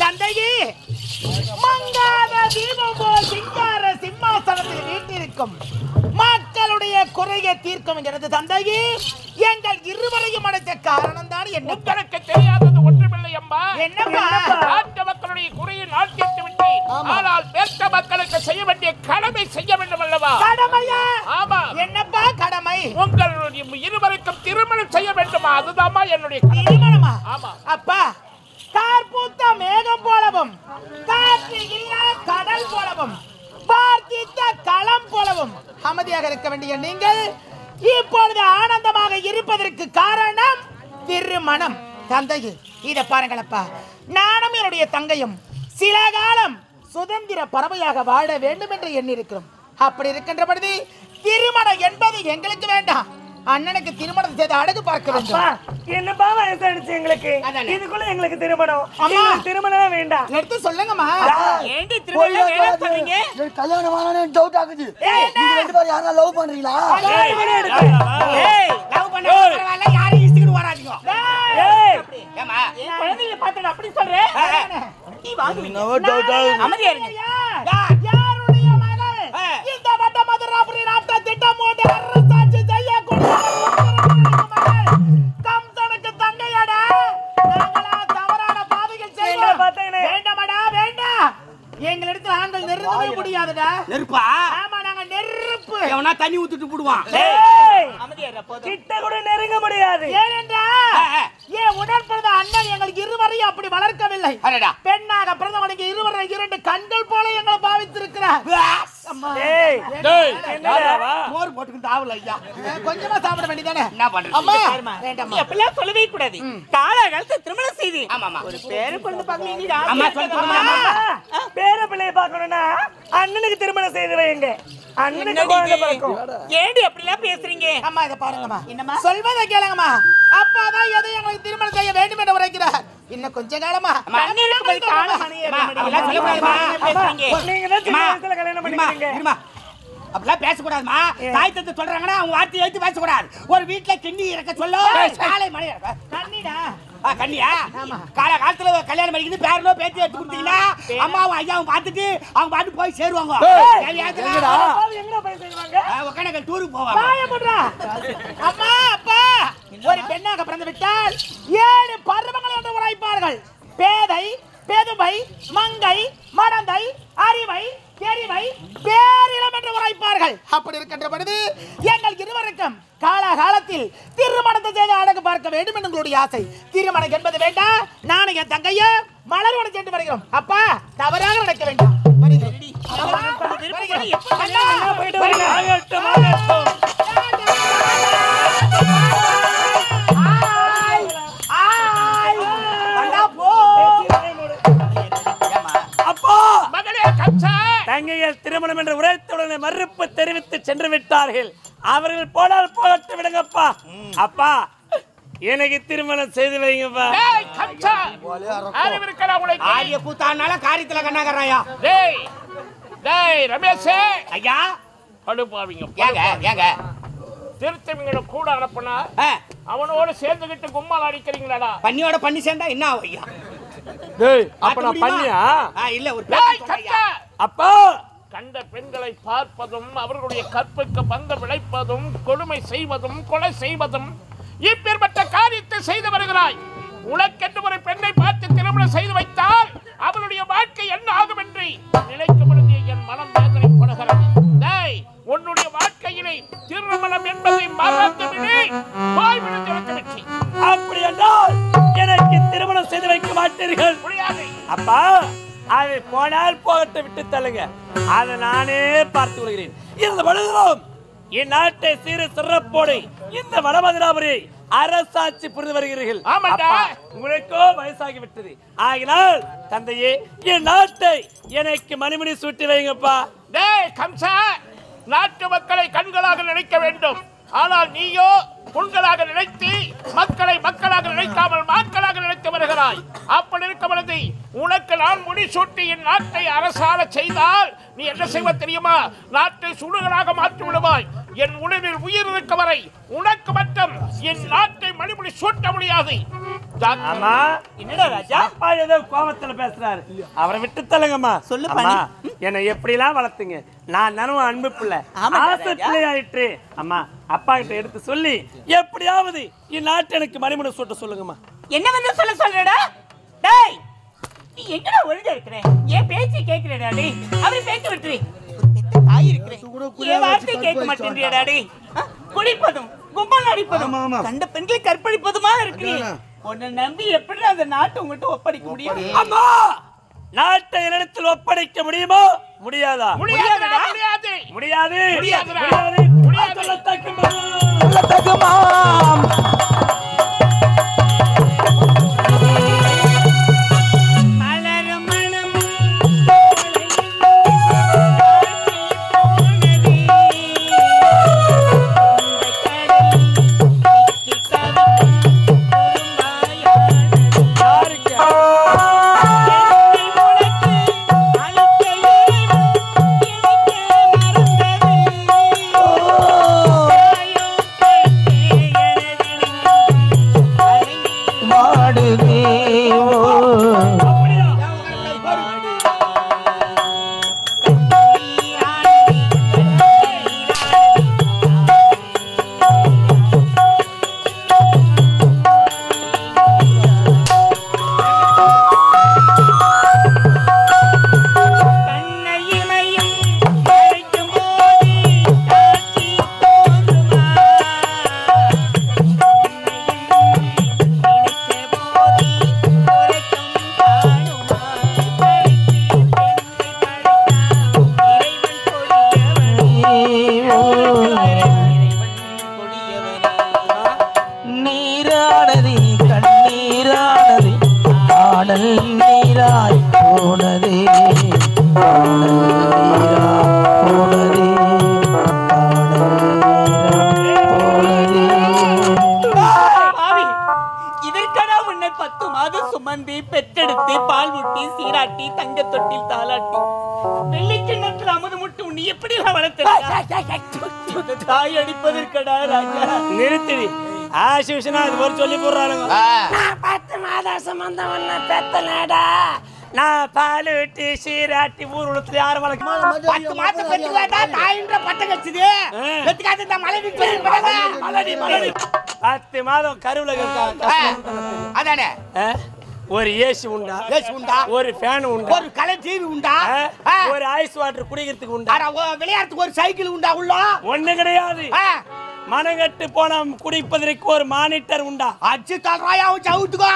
தந்தையே மங்காத தீபம் போல் சிங்கார சிம்மாசனத்தில் வீட்டிருக்கும் மக்களுடைய குறையை தீர்க்கும் என்கிறது தந்தையே எங்கள் இருவரையும் அடைத்த காரணம் தான் என்ன உங்களுக்கு தெரியாதது ஒன்றுமில்லை அம்மா. என்னப்பா? நாட்டு மக்களுடைய குறையை நான் தீர்த்து விட்டேன் ஆனால் மேற்க மக்களுக்கு செய்ய வேண்டிய கடமை செய்ய வேண்டும் அல்லவா கடமையா? ஆமா. என்னப்பா கடமை? உங்களுடைய இருவருக்கும் திருமணம் செய்ய வேண்டுமா? அதுதாம்மா என்னுடைய திருமணமா? ஆமா. அப்பா அமைதியாக இருக்க வேண்டிய நீங்கள் இப்பொழுது ஆனந்தமாக இருப்பதற்கு காரணம் திருமணம். தந்தையே இதை பாருங்களப்பா. நானும் என்னுடைய தங்கையும் சில காலம் சுதந்திர பறவையாக வாழ வேண்டும் என்று எண்ணிருக்கிறோம் அப்படி இருக்கின்ற பொழுது திருமணம் என்பது எங்களுக்கு வேண்டாம். அண்ணனுக்கு திருமணம் செய்து அழகு பார்க்க வேண்டும். என்னப்பா வயசாயிடுச்சு எங்களுக்கு. இதுக்குள்ள எங்களுக்கு திருமணம். அம்மா. திருமணமே வேண்டாம். எடுத்து சொல்லுங்கம்மா. ஏண்டி திருமணம் வேணாம் சொல்றீங்க எனக்கு கல்யாணம் ஆனானே டவுட் ஆகுது. நீங்க ரெண்டு பேரும் யாரா லவ் பண்றீங்களா? ஏய் லவ் பண்ண பரவாயில்ல யாரையும் இழுத்துக்கிட்டு வராதீங்க. ஏய், ஏமா குழந்தைகளை பார்த்து அப்படி சொல்றேன். நீ வாங்குவீங்க. என்னவோ டவுட் ஆகுது. அமைதியா இருங்க. ஆண்கள் நெருங்கவே முடியாதுடா. நெருப்பா? ஆமா நாங்க நெருப்பு. எவனா தண்ணி ஊத்திட்டு போடுவான். கிட்ட கூட நெருங்க முடியாது. ஏனென்றா. ஏன் உடன்பிறந்த அண்ணன் எங்களுக்கு இருவரையும் அப்படி வளர்க்கவில்லை? அடடா. பெண்ணாக பிறந்தவனுக்கு இருவரை இரண்டு கண்கள் போல எங்களை பாவித்திருக்கிறார்? மோர் போட்டுக்கிட்டு ஐயா. கொஞ்சமா சாப்பிட வேண்டியதானே? என்ன பண்றது? அம்மா. சொல்லவே கூடாது. காலகாலத்து திருமணம் செய்து. ஆமாமா ஒரு பேரு குழந்தை பிள்ளைய பார்க்கணும்னா அண்ணனுக்கு திருமணம் செய்து வைங்க. அண்ணனுக்கு குழந்தை பிறக்கும். ஏண்டி அப்படிலாம் பேசுறீங்க? அம்மா இதை பாருங்கம்மா. என்னம்மா? சொல்வதை கேளுங்கம்மா. அப்பாதான் எதை எங்களுக்கு திருமணம் செய்ய இன்னும் கொஞ்ச காலமா அப்படிலாம் பேசக்கூடாதுமா தாய் தத்து சொல்றாங்கன்னா அவங்க வார்த்தையை எடுத்து பேசக்கூடாது ஒரு வீட்டுல கிண்டி இறக்க சொல்ல காலை மணி கண்ணிடா கண்ணியா கால காலத்துல கல்யாணம் பண்ணிக்கிட்டு பேரனோ பேத்தி எடுத்து கொடுத்தீங்கன்னா அம்மாவும் ஐயாவும் பார்த்துட்டு அவங்க பாட்டு போய் சேருவாங்க ஒகேனக்கல் டூருக்கு போவாங்க அம்மா அப்பா ஒரு பெண்ணாக பிறந்து விட்டால் ஏழு பருவங்கள் என்று உரைப்பார்கள். பேதை பெதுமை மங்கை மடந்தை அறிவை தெரிவை பேரிலம் என்று உரைப்பார்கள். அப்படி இருக்கின்ற பொழுது எங்கள் இருவருக்கும் காலகாலத்தில் திருமணத்தை செய்து அழகு பார்க்க வேண்டும் என்று உங்களுடைய ஆசை. திருமணம் என்பது வேண்டாம். நானும் என் தங்கையும் மலரோடு சென்று வருகிறோம். அப்பா தவறாக நடக்க வேண்டாம். வருகிறேன். தங்கைகள் திருமணம் என்று உரைத்தவுடனே மறுப்பு தெரிவித்து சென்று விட்டார்கள். அவர்கள் போனால் போகட்டு விடுங்கப்பா. அப்பா எனக்கு திருமணம் செய்து வைங்கப்பா. ஆரிய கூத்தானால காரியத்துல கண்ணாகறாயா? டேய் டேய் ரமேஷே. ஐயா. படுப்பாவிங்க ஏங்க ஏங்க. திருத்தவங்களை கூட அனுப்புனா ஆ, அவனோட சேர்ந்துகிட்டு கும்மால் அடிக்கிறீங்களாடா பண்ணியோட பண்ணி சேர்ந்தா என்ன ஆகும் ஐயா? டேய் மாத்த முடியுமா? ஆ, இல்ல ஒரு அப்பா கண்ட பெண்களை பார்ப்பதும் அவர்களுடைய கற்புக்கு பந்த விளைப்பதும் கொடுமை செய்வதும் கொலை செய்வதும் இப்பேற்பட்ட காரியத்தை செய்து வருகிறாய். உனக்கென்று ஒரு பெண்ணை பார்த்து திருமணம் செய்து வைத்தால் அவளுடைய வாழ்க்கை என்ன ஆகும் என்று நினைக்கும் பொழுது என் மனம் வேதனைப்படுகிறது. டேய் உன்னுடைய வாழ்க்கையிலே திருமணம் என்பதை மறந்து விடு. போய் விழுந்து வெற்றி. அப்படி என்றால் எனக்கு திருமணம் செய்து வைக்க மாட்டீர்கள். முடியாது. அப்பா அது போனால் போகட்டு விட்டு தள்ளுங்க. அதை நானே பார்த்து கொள்கிறேன். இந்த பொழுதும் இந்நாட்டை சீர சிறப்போடு இந்த வடமதுராபுரி அரசாட்சி புரிந்து வருகிறீர்கள். உங்களுக்கோ வயசாகி விட்டது. ஆகினால் தந்தையே என் நாட்டை எனக்கு மணிமணி சூட்டி வைங்கப்பா. டேய் கம்சா நாட்டு மக்களை கண்களாக நினைக்க வேண்டும். ஆனால் நீயோ புண்களாக நினைத்து மக்களை மக்களாக நினைக்காமல் மக்களாக நினைத்து வருகிறாய். அப்படி இருக்க பொழுது உனக்கு நான் முடிசூட்டி என் நாட்டை அரசாள செய்தால் நீ என்ன செய்வ தெரியுமா? நாட்டை சுடுகளாக மாற்றி விடுவாய். என் உடலில் உயிர் இருக்க வரை உனக்கு மட்டும் என் நாட்டை மணிமுடி சூட்ட முடியாது. கோபத்துல பேசுறாரு. அவரை விட்டு தள்ளுங்கம்மா. சொல்லு, அம்மா, பாணி. என்னை எப்படிலாம் வளர்த்துங்க? நான் நனவு அன்பு பிள்ளை. ஆசை. பிள்ளையாயிற்று. அம்மா அப்பா கிட்ட எடுத்து சொல்லி எப்படியாவது இந்நாட்டு எனக்கு மணிமுடி சூட்ட சொல்லுங்கம்மா. என்ன வந்து சொல்ல சொல்றடா? டேய் நீ எங்கடா ஒழுங்கா இருக்கிற? என் பேச்சு கேக்குறடா டேய். அவரு பேச்சு விட்டுரு. தாய் இருக்கிறேன் என் வார்த்தை கேட்க மாட்டேன்றியடா டேய்? குடிப்பதும் கும்பல் அடிப்பதும். கண்ட பெண்களை கற்பழிப்பதுமா இருக்கிறீங்க உன்னை நம்பி எப்படி அந்த நாட்டை உங்ககிட்ட ஒப்படைக்க முடியும்? அம்மா! நாட்டை என்னிடத்தில் ஒப்படைக்க முடியுமா? முடியாதா? முடியாது. முடியாது. முடியாது. முடியாது. நீரானது கண்ணீரானது நீராய் உன்னை பத்து சுமந்து பெற்றெடுத்து பால் ஊட்டி சீராட்டி தங்க தொட்டில் தாளாட்டி வெள்ளி கிண்ணத்தில் அமுது முட்டு உன்னை எப்படி வளர்த்த தாய் அடிப்பதற்கடா ராஜா. நிறுத்திடி ஆசிஷனா இது ஒரு சொல்லி போடுறானுங்க. பத்து மாதம் சம்பந்தம் பெத்தனடா. நான் பால் விட்டு சீராட்டி ஊர் உலகத்துல யாரும் வளர்க்க பத்து மாசம் பெற்றுக்காட்டா தாயின்ற பட்டம் கச்சுது. பெற்றுக்காட்டு இந்த மலை மலடி மலடி பத்து மாதம் கருவுல அதானே? ஒரு ஏசி உண்டா? ஏசி உண்டா? ஒரு ஃபேன் உண்டா? ஒரு கலை டிவி உண்டா. ஒரு ஐஸ் வாட்டர் குடிக்கிறதுக்கு உண்டா? விளையாட்டுக்கு ஒரு சைக்கிள் உண்டா உள்ள? ஒண்ணு கிடையாது. மனங்கட்டு போன குடிப்பதற்கு ஒரு மானிட்டர் உண்டா? அச்சு தல்றாயா அவன் சவுத்துக்கோ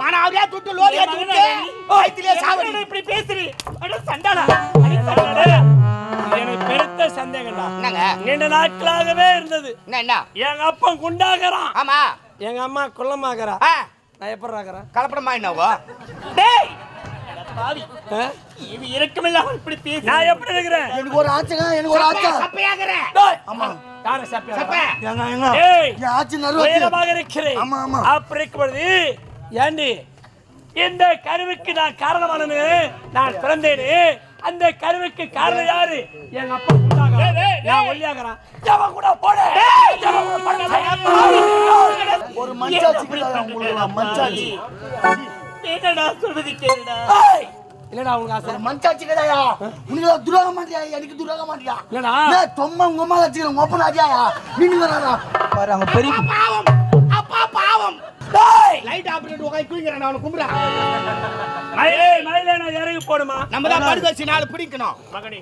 மானாவரியா துட்டு லோரி ஏத்தி விட்டு வயித்திலே சாவடி. இப்படி பேசுறி? அட சண்டாளா? அடே, இது எனக்கு பெருத்த சந்தேகம்டா. என்னங்க? நீண்ட நாட்களாகவே இருந்தது. என்ன எங்க அப்பன் குண்டாகிறான். ஆமா. எங்க அம்மா குள்ளமாகறா. நான் எப்படி ஆகிறேன் கலப்படமா என்னவோ டேய்! பாவி இது இறக்கமில்லாமல் இப்படி பேசு நான் எப்படி இருக்கிறேன்? எனக்கு ஒரு ஆச்சுங்க எனக்கு ஒரு ஆச்சா? சப்பையாகிற டேய், ஆமா. யாரை சாப்பியா? சப்பை. ஏங்க ஏங்க. ஏய், என் ஆச்சு நறுவாச்சு. உயரமாக இருக்கிறேன். ஆமா, ஆமா. அப்படி இருக்கும்பொழுது ஏண்டி? இந்த கருவுக்கு நான் காரணமானது நான் பிறந்தேனே அந்த கருவுக்கு காரணம் யாரு? எங்க அப்பா. நான் ஒல்லியாகிறேன். எவன் கூட போடு. ஒரு மஞ்சாச்சு மஞ்சாச்சு என்னடா சொல்றது கேளுடா. ஏய், இல்லடா உங்க ஆசை. ஒரு மஞ்சாச்சு கிடையா உனக்கு துரோகம் மாட்டியா எனக்கு துரோகம் மாட்டியா இல்லடா. தொம்மா உங்க அம்மா வச்சுக்கிறேன். உங்க அப்பா ஆச்சியா நீங்க வராதா பாரு பெரிய பாவம். அப்பா பாவம். டேய், லைட் ஆபரேட் உட்காந்து தூங்கிறேன் நான் மயிலே மயிலே நான் இறங்கி போடுமா நம்ம தான் படுக்க வச்சு நாலு பிடிக்கணும். மகனே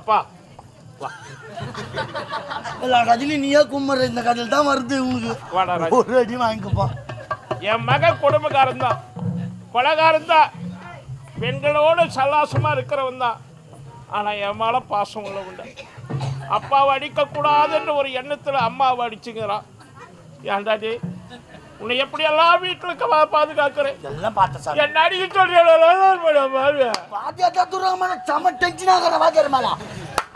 அப்பா. எல்லா கதையிலும் நீயே கும்பிடுற இந்த கதையில் தான் வருது ராஜா. ஒரு அடி வாங்கிக்கப்பா. என் மகன் குடும்பக்காரன் தான். கொலகாரன் தான். பெண்களோடு சல்லாசமா இருக்கிறவன் தான். ஆனா என் மேல பாசம் உள்ளவங்க அப்பாவை அடிக்கக்கூடாதுன்ற ஒரு எண்ணத்துல அம்மாவை அடிச்சுங்கிறான் ஏன்டாடி உன்னை எப்படியெல்லாம் வீட்டுக்கு பாதுகாக்கிறேன்? எல்லாம் பார்த்த சார் என்ன அடிக்க சொல்றேன் பாத்தியா தான் துரோகமான செம டென்ஷன் ஆகிற வாத்தியார் மேல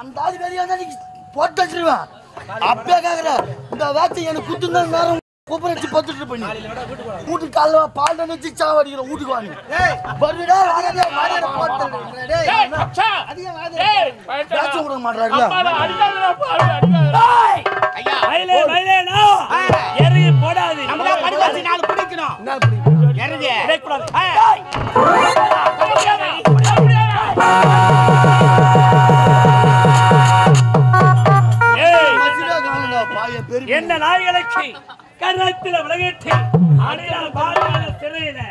அந்த ஆளு வெளியே வந்தா நீ போட்டு வச்சிருவேன். அப்பயே கேக்குற. இந்த வேச்சை எனக்கு குத்துங்க நேரம் கூப்பிட வச்சு பத்துட்டு பண்ணி வீட்டுக்கு காலைல பால் தண்ணி வச்சு சாவடிக்கிறோம் வீட்டுக்கு வாங்க வருடா வாங்க வாங்க போட்டு பேச்ச விட மாட்டாருல என்ன நாய்களுக்கு கருத்தில் விலகிட்டு அடையாள பாதையான சிறையில்